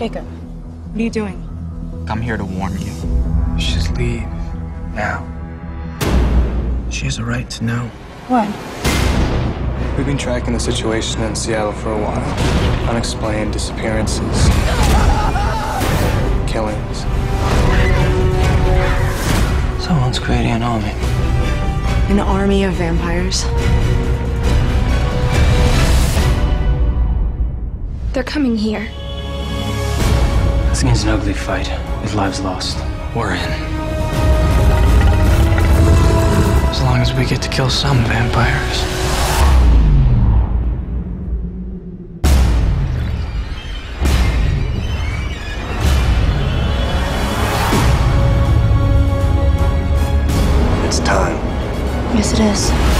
Jacob, what are you doing? I'm here to warn you. Just leave. Now. She has a right to know. What? We've been tracking the situation in Seattle for a while. Unexplained disappearances, killings. Someone's creating an army. An army of vampires? They're coming here. This means an ugly fight with lives lost. We're in. As long as we get to kill some vampires. It's time. Yes, it is.